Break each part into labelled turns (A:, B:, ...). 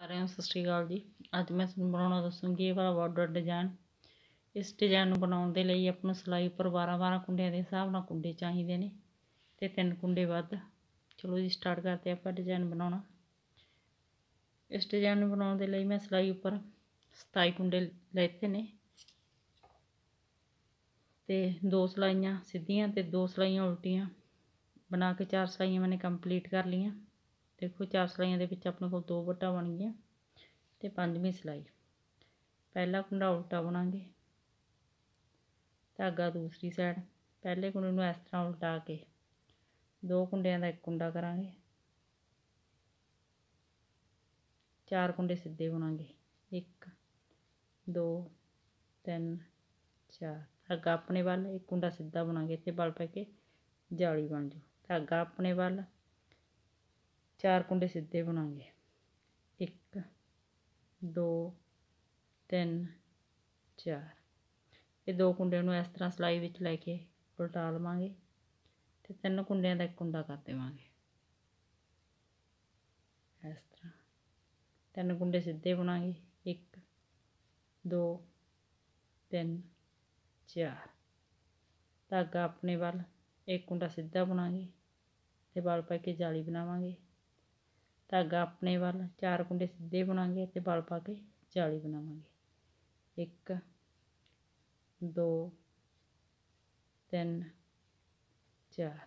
A: ਸਾਰਿਆਂ ਨੂੰ ਸਤਿ ਸ਼੍ਰੀ ਅਕਾਲ ਜੀ। ਅੱਜ ਮੈਂ ਤੁਹਾਨੂੰ ਬਣਾਉਣਾ ਦੱਸੂੰਗੀ ਇਹ ਵਾਲਾ ਬਾਰਡਰ ਡਿਜ਼ਾਈਨ ਇਸ ਡਿਜ਼ਾਈਨ ਨੂੰ ਬਣਾਉਣ ਦੇ ਲਈ ਆਪਾਂ ਨੂੰ ਸਿਲਾਈ ਉੱਪਰ 12 12 ਕੁੰਡਿਆਂ ਦੇ ਹਿਸਾਬ ਨਾਲ ਕੁੰਡੇ ਚਾਹੀਦੇ ਨੇ ਤੇ ਤਿੰਨ ਕੁੰਡੇ ਵੱਧ। ਚਲੋ ਜੀ ਸਟਾਰਟ ਕਰਦੇ ਆਪਾਂ ਡਿਜ਼ਾਈਨ ਬਣਾਉਣਾ। ਇਸ ਡਿਜ਼ਾਈਨ ਨੂੰ ਬਣਾਉਣ ਦੇ ਲਈ ਮੈਂ ਸਿਲਾਈ ਉੱਪਰ 27 ਕੁੰਡੇ ਲੈਤੇ ਨੇ ਤੇ ਦੋ ਸਲਾਈਆਂ ਸਿੱਧੀਆਂ ਤੇ ਦੋ ਸਲਾਈਆਂ ਉਲਟੀਆਂ। ਬਣਾ ਕੇ ਚਾਰ ਸਲਾਈਆਂ ਮੈਨੇ ਕੰਪਲੀਟ ਕਰ ਲਈਆਂ। ਦੇਖੋ ਚਾਰ ਸਲਾਈਆਂ ਦੇ ਵਿੱਚ ਆਪਣੇ ਕੋਲ ਦੋ ਵੱਟਾਂ ਬਣ ਗਈਆਂ ਤੇ ਪੰਜਵੀਂ ਸਲਾਈ। ਪਹਿਲਾ ਕੁੰਡਾ ਉਲਟਾ ਬਣਾਂਗੇ, ਧਾਗਾ ਦੂਸਰੀ ਸਾਈਡ ਪਹਿਲੇ ਕੁੰਡੇ ਨੂੰ ਇਸ ਤਰ੍ਹਾਂ ਉਲਟਾ ਕੇ ਦੋ ਕੁੰਡਿਆਂ ਦਾ ਇੱਕ ਕੁੰਡਾ ਕਰਾਂਗੇ। ਚਾਰ ਕੁੰਡੇ ਸਿੱਧੇ ਬਣਾਂਗੇ 1 2 3 4 ਧਾਗਾ ਆਪਣੇ ਵੱਲ, ਇੱਕ ਕੁੰਡਾ ਸਿੱਧਾ ਬਣਾਂਗੇ ਤੇ ਬਲ ਪੈ ਕੇ ਜਾਲੀ ਬਣ ਜੂ ਧਾਗਾ ਆਪਣੇ ਵੱਲ ਚਾਰ ਕੁੰਡੇ ਸਿੱਧੇ ਬਣਾਂਗੇ। 1 2 3 4 ਇਹ ਦੋ ਕੁੰਡਿਆਂ ਨੂੰ ਇਸ ਤਰ੍ਹਾਂ ਸਲਾਈ ਵਿੱਚ ਲੈ ਕੇ ਉਲਟਾ ਲਵਾਂਗੇ ਤੇ ਤਿੰਨ ਕੁੰਡਿਆਂ ਦਾ ਇੱਕ ਕੁੰਡਾ ਕਰ ਦੇਵਾਂਗੇ। ਇਸ ਤਰ੍ਹਾਂ। ਤਿੰਨ ਕੁੰਡੇ ਸਿੱਧੇ ਬਣਾਂਗੇ। 1 2 3 4 ਧਾਗਾ ਆਪਣੇ ਵੱਲ, ਇੱਕ ਕੁੰਡਾ ਸਿੱਧਾ ਬਣਾਂਗੇ ਤੇ ਵਲ ਪਾ ਕੇ ਜਾਲੀ ਬਣਾਵਾਂਗੇ। ਧਾਗਾ ਆਪਣੇ ਵੱਲ, ਚਾਰ ਕੁੰਡੇ ਸਿੱਧੇ ਬਣਾਂਗੇ ਤੇ ਵਲ ਪਾ ਕੇ ਜਾਲੀ ਬਣਾਵਾਂਗੇ। 1 2 3 4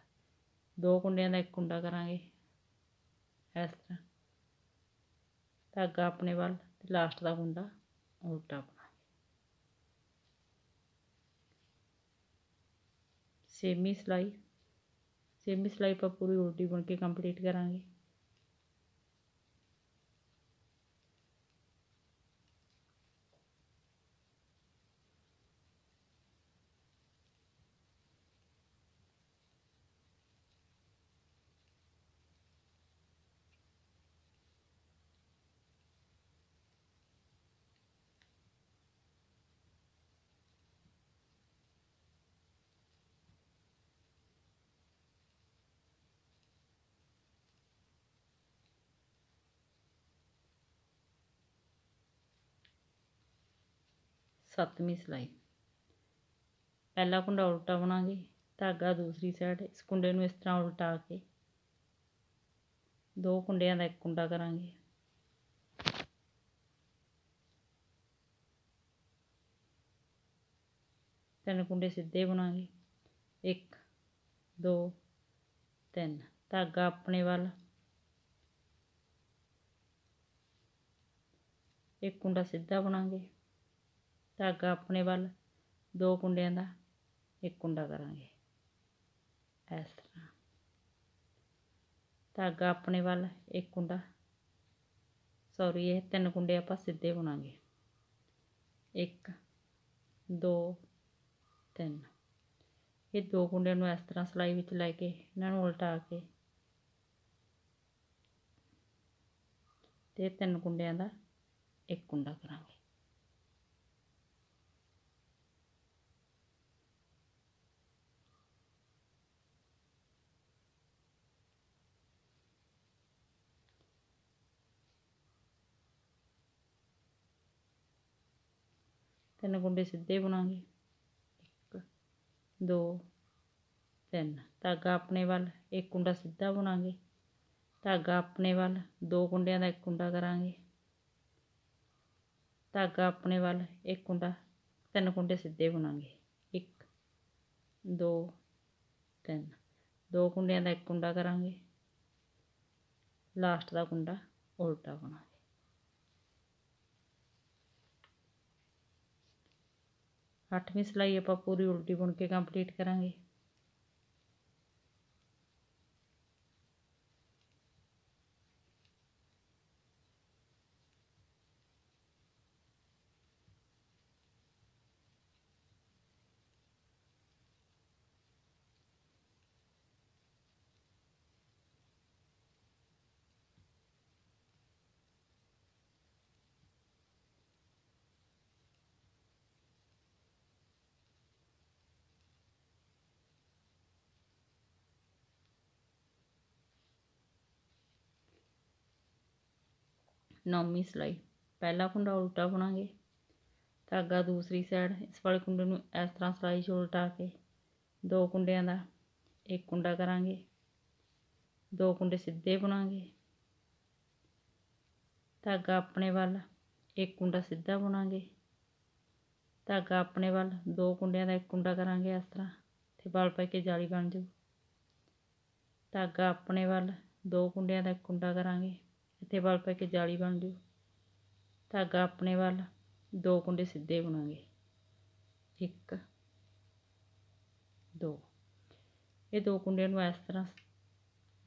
A: ਦੋ ਕੁੰਡਿਆਂ ਦਾ ਇੱਕ ਕੁੰਡਾ ਕਰਾਂਗੇ। ਇਸ ਤਰ੍ਹਾਂ ਧਾਗਾ ਆਪਣੇ ਵੱਲ ਤੇ ਲਾਸਟ ਦਾ ਕੁੰਡਾ ਉਲਟਾ ਬਣਾਂਗੇ। ਸੇਮੀ ਸਲਾਈ। ਸੇਮੀ ਸਲਾਈ ਆਪਾਂ ਪੂਰੀ ਉਲਟੀ ਬੁਣ ਕੇ ਕੰਪਲੀਟ ਕਰਾਂਗੇ। ਸੱਤਵੀਂ ਸਿਲਾਈ। ਪਹਿਲਾ ਕੁੰਡਾ ਉਲਟਾ ਬਣਾਂਗੇ, ਧਾਗਾ ਦੂਸਰੀ ਸਾਈਡ ਇਸ ਕੁੰਡੇ ਨੂੰ ਇਸ ਤਰ੍ਹਾਂ ਉਲਟਾ ਕੇ ਦੋ ਕੁੰਡਿਆਂ ਦਾ ਇੱਕ ਕੁੰਡਾ ਕਰਾਂਗੇ। ਤਿੰਨ ਕੁੰਡੇ ਸਿੱਧੇ ਬਣਾਂਗੇ। 1 2 3 ਧਾਗਾ ਆਪਣੇ ਵੱਲ। ਇੱਕ ਕੁੰਡਾ ਸਿੱਧਾ ਬਣਾਂਗੇ। ਧਾਗਾ ਆਪਣੇ ਵੱਲ, ਦੋ ਕੁੰਡਿਆਂ ਦਾ, ਇੱਕ ਕੁੰਡਾ ਕਰਾਂਗੇ। ਇਸ ਤਰ੍ਹਾਂ। ਧਾਗਾ ਆਪਣੇ ਵੱਲ, ਇੱਕ ਕੁੰਡਾ। ਸੌਰੀ ਇਹ ਤਿੰਨ ਕੁੰਡੇ ਆਪਾਂ ਸਿੱਧੇ ਬਣਾਂਗੇ। 1 2 3 ਇਹ ਦੋ ਕੁੰਡਿਆਂ ਨੂੰ ਇਸ ਤਰ੍ਹਾਂ ਸਲਾਈ ਵਿੱਚ ਲੈ ਕੇ, ਇਹਨਾਂ ਨੂੰ ਉਲਟਾ ਕੇ ਤੇ ਤਿੰਨ ਕੁੰਡਿਆਂ ਦਾ ਇੱਕ ਕੁੰਡਾ ਕਰਾਂਗੇ। ਤਿੰਨ ਕੁੰਡੇ ਸਿੱਧੇ ਬੁਣਾਂਗੇ। 1 2 3 ਧਾਗਾ ਆਪਣੇ ਵੱਲ, ਇੱਕ ਕੁੰਡਾ ਸਿੱਧਾ ਬੁਣਾਂਗੇ। ਧਾਗਾ ਆਪਣੇ ਵੱਲ, ਦੋ ਕੁੰਡਿਆਂ ਦਾ ਇੱਕ ਕੁੰਡਾ ਕਰਾਂਗੇ। ਧਾਗਾ ਆਪਣੇ ਵੱਲ, ਇੱਕ ਕੁੰਡਾ ਤਿੰਨ ਕੁੰਡੇ ਸਿੱਧੇ ਬਣਾਂਗੇ। 1 2 3 ਦੋ ਕੁੰਡਿਆਂ ਦਾ ਇੱਕ ਕੁੰਡਾ ਕਰਾਂਗੇ। ਲਾਸਟ ਦਾ ਕੁੰਡਾ ਉਲਟਾ ਬਣਾ ਅੱਠਵੀਂ ਸਿਲਾਈ ਆਪਾਂ ਪੂਰੀ ਉਲਟੀ ਬੁਣ ਕੇ ਕੰਪਲੀਟ ਕਰਾਂਗੇ। ਨੌਵੀਂ ਸਿਲਾਈ। ਪਹਿਲਾ ਕੁੰਡਾ ਉਲਟਾ ਬੁਣਾਂਗੇ। ਧਾਗਾ ਦੂਸਰੀ ਸਾਈਡ ਇਸ ਵਾਲੇ ਕੁੰਡੇ ਨੂੰ ਇਸ ਤਰ੍ਹਾਂ ਸਿਲਾਈ 'ਚ ਉਲਟਾ ਕੇ ਦੋ ਕੁੰਡਿਆਂ ਦਾ ਇੱਕ ਕੁੰਡਾ ਕਰਾਂਗੇ। ਦੋ ਕੁੰਡੇ ਸਿੱਧੇ ਬੁਣਾਂਗੇ। ਧਾਗਾ ਆਪਣੇ ਵੱਲ ਇੱਕ ਕੁੰਡਾ ਸਿੱਧਾ ਬੁਣਾਂਗੇ। ਧਾਗਾ ਆਪਣੇ ਵੱਲ ਦੋ ਕੁੰਡਿਆਂ ਦਾ ਇੱਕ ਕੁੰਡਾ ਕਰਾਂਗੇ ਇਸ ਤਰ੍ਹਾਂ, ਤੇ ਬਲ ਪੈ ਕੇ ਜਾਲੀ ਬਣ ਜਾਊ। ਧਾਗਾ ਆਪਣੇ ਵੱਲ ਦੋ ਕੁੰਡਿਆਂ ਦਾ ਇੱਕ ਕੁੰਡਾ ਕਰਾਂਗੇ। ਇੱਥੇ ਵੱਲ ਪੈ ਕੇ ਜਾਲੀ ਬਣ ਜਾਊ ਧਾਗਾ ਆਪਣੇ ਵੱਲ, ਦੋ ਕੁੰਡੇ ਸਿੱਧੇ ਬੁਣਾਂਗੇ। ਇੱਕ, ਦੋ। ਇਹ ਦੋ ਕੁੰਡਿਆਂ ਨੂੰ ਇਸ ਤਰ੍ਹਾਂ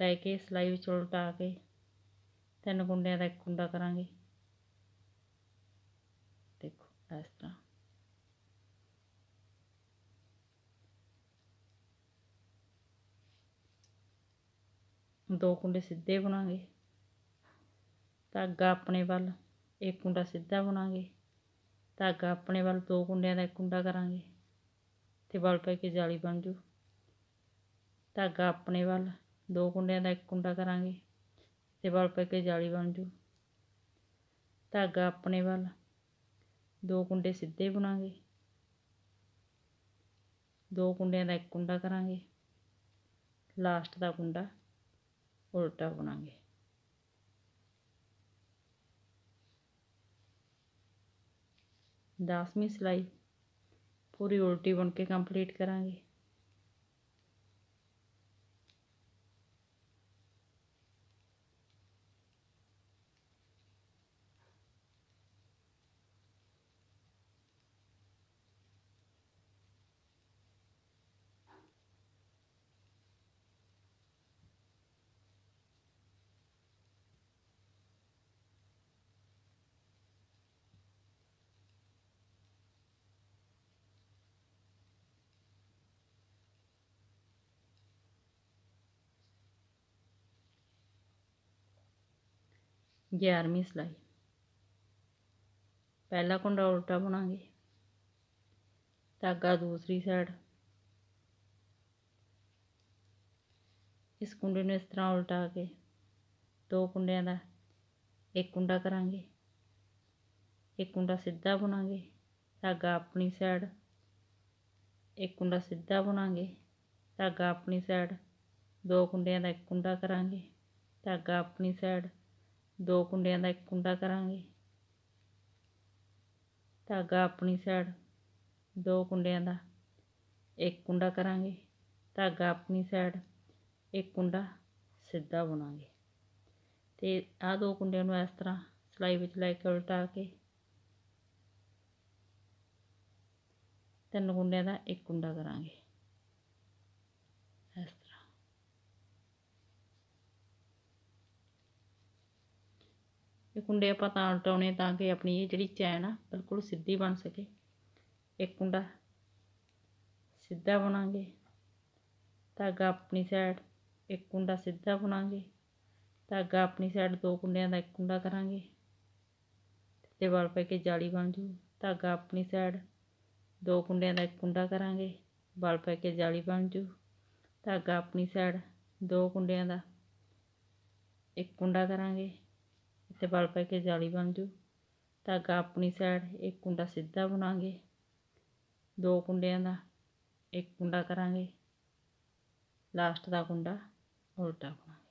A: ਲੈ ਕੇ ਸਿਲਾਈ ਵਿੱਚ ਉਲਟਾ ਕੇ ਤਿੰਨ ਕੁੰਡਿਆਂ ਦਾ ਇੱਕ ਕੁੰਡਾ ਕਰਾਂਗੇ। ਦੇਖੋ, ਇਸ ਤਰ੍ਹਾਂ। ਦੋ ਕੁੰਡੇ ਸਿੱਧੇ ਬੁਣਾਂਗੇ। ਧਾਗਾ ਆਪਣੇ ਵੱਲ ਇੱਕ ਕੁੰਡਾ ਸਿੱਧਾ ਬੁਣਾਂਗੇ। ਧਾਗਾ ਆਪਣੇ ਵੱਲ ਦੋ ਕੁੰਡਿਆਂ ਦਾ ਇੱਕ ਕੁੰਡਾ ਕਰਾਂਗੇ ਤੇ ਵਲ ਪੈ ਕੇ ਜਾਲੀ ਬਣ ਜੂ। ਧਾਗਾ ਆਪਣੇ ਵੱਲ ਦੋ ਕੁੰਡਿਆਂ ਦਾ ਇੱਕ ਕੁੰਡਾ ਕਰਾਂਗੇ ਤੇ ਵਲ ਪੈ ਕੇ ਜਾਲੀ ਬਣ ਜੂ। ਧਾਗਾ ਆਪਣੇ ਵੱਲ ਦੋ ਕੁੰਡੇ ਸਿੱਧੇ ਬੁਣਾਂਗੇ, ਦੋ ਕੁੰਡਿਆਂ ਦਾ ਇੱਕ ਕੁੰਡਾ ਕਰਾਂਗੇ। ਲਾਸਟ ਦਾ ਕੁੰਡਾ ਉਲਟਾ ਬੁਣਾਂਗੇ। ਦਸਵੀਂ ਸਿਲਾਈ ਪੂਰੀ ਉਲਟੀ ਬੁਣ ਕੇ ਕੰਪਲੀਟ ਕਰਾਂਗੇ। ਗਿਆਰਵੀਂ ਸਿਲਾਈ। ਪਹਿਲਾ ਕੁੰਡਾ ਉਲਟਾ ਬੁਣਾਂਗੇ। ਧਾਗਾ ਦੂਸਰੀ ਸਾਈਡ ਇਸ ਕੁੰਡੇ ਨੂੰ ਇਸ ਤਰ੍ਹਾਂ ਉਲਟਾ ਕੇ ਦੋ ਕੁੰਡਿਆਂ ਦਾ ਇੱਕ ਕੁੰਡਾ ਕਰਾਂਗੇ। ਇੱਕ ਕੁੰਡਾ ਸਿੱਧਾ ਬੁਣਾਂਗੇ। ਧਾਗਾ ਆਪਣੀ ਸਾਈਡ ਇੱਕ ਕੁੰਡਾ ਸਿੱਧਾ ਬੁਣਾਂਗੇ। ਧਾਗਾ ਆਪਣੀ ਸਾਈਡ ਦੋ ਕੁੰਡਿਆਂ ਦਾ ਇੱਕ ਕੁੰਡਾ ਕਰਾਂਗੇ। ਧਾਗਾ ਆਪਣੀ ਸਾਈਡ ਦੋ ਕੁੰਡਿਆਂ ਦਾ ਇੱਕ ਕੁੰਡਾ ਕਰਾਂਗੇ। ਧਾਗਾ ਆਪਣੀ ਸਾਈਡ ਦੋ ਕੁੰਡਿਆਂ ਦਾ ਇੱਕ ਕੁੰਡਾ ਕਰਾਂਗੇ। ਧਾਗਾ ਆਪਣੀ ਸਾਈਡ ਇੱਕ ਕੁੰਡਾ ਸਿੱਧਾ ਬੁਣਾਂਗੇ। ਤੇ ਆਹ ਦੋ ਕੁੰਡਿਆਂ ਨੂੰ ਇਸ ਤਰ੍ਹਾਂ ਸਿਲਾਈ ਵਿੱਚ ਲੈ ਕੇ ਉਲਟਾ ਕੇ ਤਿੰਨ ਕੁੰਡਿਆਂ ਦਾ ਇੱਕ ਕੁੰਡਾ ਕਰਾਂਗੇ ਇਸ ਤਰ੍ਹਾਂ ਇਹ ਕੁੰਡੇ ਆਪਾਂ ਤਾਂ ਉਲਟਾਉਣੇ ਤਾਂ ਕਿ ਆਪਣੀ ਇਹ ਜਿਹੜੀ ਚੈਨ ਆ, ਬਿਲਕੁਲ ਸਿੱਧੀ ਬਣ ਸਕੇ। ਇੱਕ ਕੁੰਡਾ ਸਿੱਧਾ ਬੁਣਾਂਗੇ ਧਾਗਾ ਆਪਣੀ ਸਾਈਡ ਇੱਕ ਕੁੰਡਾ ਸਿੱਧਾ ਬੁਣਾਂਗੇ ਧਾਗਾ ਆਪਣੀ ਸਾਈਡ ਦੋ ਕੁੰਡਿਆਂ ਦਾ ਇੱਕ ਕੁੰਡਾ ਕਰਾਂਗੇ, ਤੇ ਵਲ ਪੈ ਕੇ ਜਾਲੀ ਬਣ ਜੂ। ਧਾਗਾ ਆਪਣੀ ਸਾਈਡ ਦੋ ਕੁੰਡਿਆਂ ਦਾ ਇੱਕ ਕੁੰਡਾ ਕਰਾਂਗੇ, ਵਲ ਪੈ ਕੇ ਜਾਲੀ ਬਣ ਜੂ। ਧਾਗਾ ਆਪਣੀ ਸਾਈਡ ਦੋ ਕੁੰਡਿਆਂ ਦਾ ਇੱਕ ਕੁੰਡਾ ਕਰਾਂਗੇ ਇੱਥੇ ਵਲ ਪੈ ਕੇ ਜਾਲੀ ਬਣ ਜੂ। ਧਾਗਾ ਆਪਣੀ ਸਾਈਡ ਇੱਕ ਕੁੰਡਾ ਸਿੱਧਾ ਬੁਣਾਂਗੇ। ਦੋ ਕੁੰਡਿਆਂ ਦਾ ਇੱਕ ਕੁੰਡਾ ਕਰਾਂਗੇ। ਲਾਸਟ ਦਾ ਕੁੰਡਾ ਉਲਟਾ ਬੁਣਾਂਗੇ।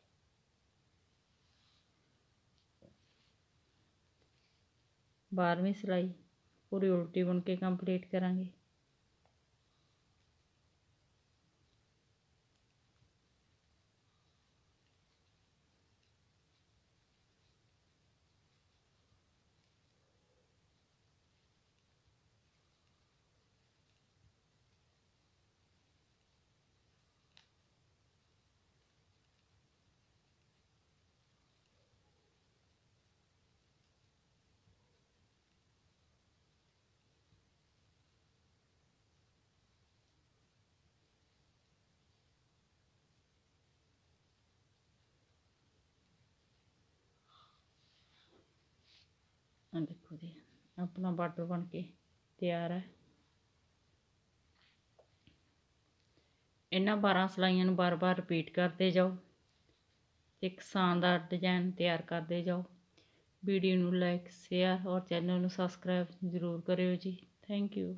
A: ਬਾਰਵੀਂ ਸਿਲਾਈ ਪੂਰੀ ਉਲਟੀ ਬੁਣ ਕੇ ਕੰਪਲੀਟ ਕਰਾਂਗੇ। ਆ ਦੇਖੋ ਜੀ, ਆਪਣਾ ਬਾਰਡਰ ਬਣ ਕੇ ਤਿਆਰ ਹੈ। ਇਹਨਾਂ 12 ਸਲਾਈਆਂ ਨੂੰ ਬਾਰ-ਬਾਰ ਰਿਪੀਟ ਕਰਦੇ ਜਾਓ ਇੱਕ ਸ਼ਾਨਦਾਰ ਡਿਜ਼ਾਈਨ ਤਿਆਰ ਕਰਦੇ ਜਾਓ। ਵੀਡੀਓ ਨੂੰ ਲਾਈਕ ਸ਼ੇਅਰ ਔਰ ਚੈਨਲ ਨੂੰ ਸਬਸਕ੍ਰਾਈਬ ਜ਼ਰੂਰ ਕਰਿਓ ਜੀ। Thank you